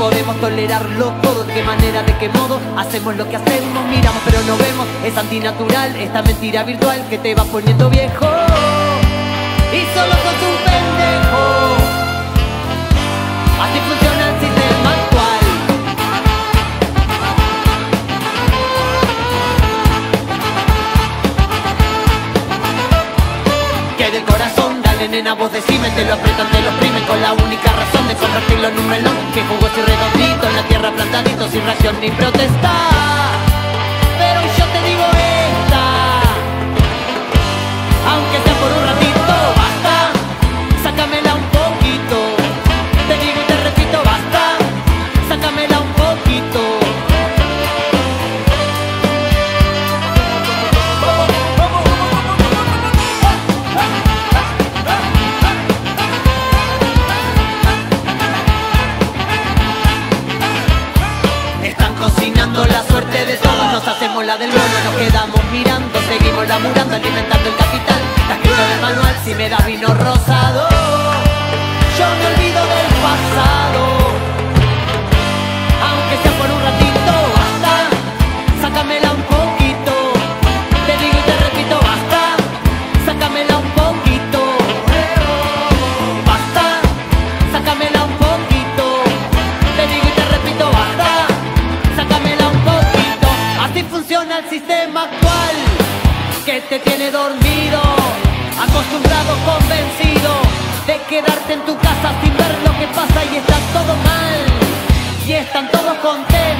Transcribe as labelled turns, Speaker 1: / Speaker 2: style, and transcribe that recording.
Speaker 1: podemos tolerarlo todo, de qué manera, de qué modo. Hacemos lo que hacemos, miramos pero no vemos, es antinatural esta mentira virtual que te va poniendo viejo. Y solo dale nena, vos te lo aprietan, te lo oprimen con la única razón de convertirlo en un melón que jugoso y redondito en la tierra plantadito sin reacción ni protesta. Pero yo te digo esta, aunque sea por un ratito, basta, sácamela un poquito. Te digo y te repito, basta, sácamela un poquito. Del bono, nos quedamos mirando, el sistema actual, que te tiene dormido, acostumbrado, convencido de quedarte en tu casa sin ver lo que pasa y está todo mal. Y están todos contentos.